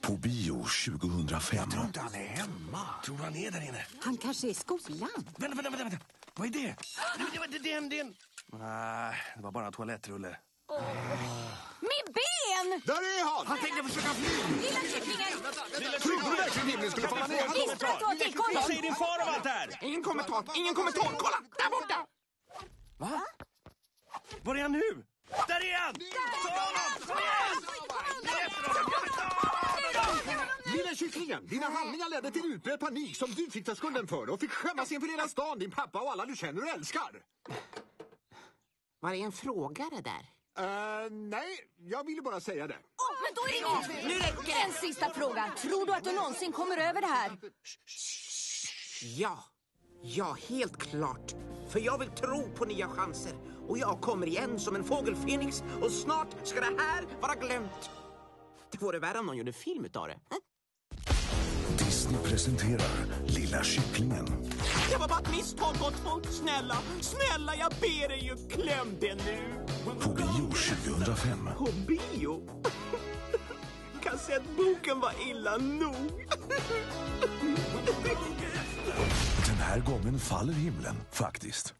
På bio 2005. inte han är hemma. Tror han är där inne? Han kanske är i skolan. Vänta, vänta, vänta. vänta. Vad är det? Det, var- det, det, det, Nej, det var bara en toalettrulle. Min ben! Där är han! Han tänkte försöka fly! Lilla kycklingen! Trodde du verkligen himlen skulle falla ner? Vispa två till, kom Vad säger din far om allt det här? Ingen kommentar, ingen kommentar! Kolla, där borta! Va? Var är han nu? Där är han! Ta honom! Kom igen! Ge efter honom! Ja, men ta honom! Lilla kycklingen, dina handlingar ledde till utbredd panik som du fick ta skulden för och fick skämmas inför hela stan, din pappa och alla du känner och älskar. Var det en frågare där? Uh, nej, jag ville bara säga det. Men då är det tur! Nu räcker det! En sista fråga. Tror du att du någonsin kommer över det här? Ja, ja, helt klart. För jag vill tro på nya chanser. Och jag kommer igen som en fågel Fenix och snart ska det här vara glömt. Det vore värre om någon gjorde film utav det. Disney presenterar Lilla Kycklingen. Det var bara ett misstag gott folk. Snälla, snälla jag ber er ju kläm det nu. På bio 2005. På bio? Kassettboken var illa nog. Den här gången faller himlen, faktiskt.